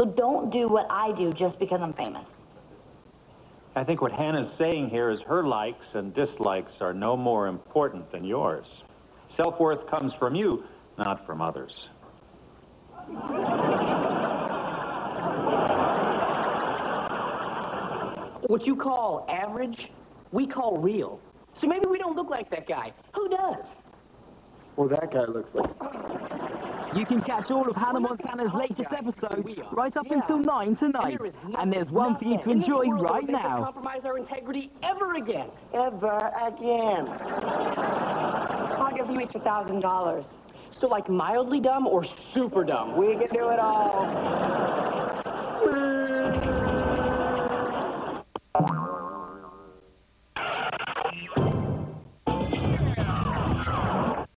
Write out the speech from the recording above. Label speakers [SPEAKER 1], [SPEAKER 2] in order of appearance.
[SPEAKER 1] So don't do what I do just because I'm famous.
[SPEAKER 2] I think what Hannah's saying here is her likes and dislikes are no more important than yours. Self-worth comes from you, not from others.
[SPEAKER 3] What you call average, we call real. So maybe we don't look like that guy. Who does?
[SPEAKER 4] Well, that guy looks like...
[SPEAKER 5] You can catch all of Hannah Montana's oh, latest episodes right up until 9 tonight. And there's one for you to enjoy right now.
[SPEAKER 3] compromise our integrity ever again.
[SPEAKER 4] Ever again.
[SPEAKER 6] I'll give you each a thousand dollars.
[SPEAKER 3] So like mildly dumb or super dumb?
[SPEAKER 4] We can do it all.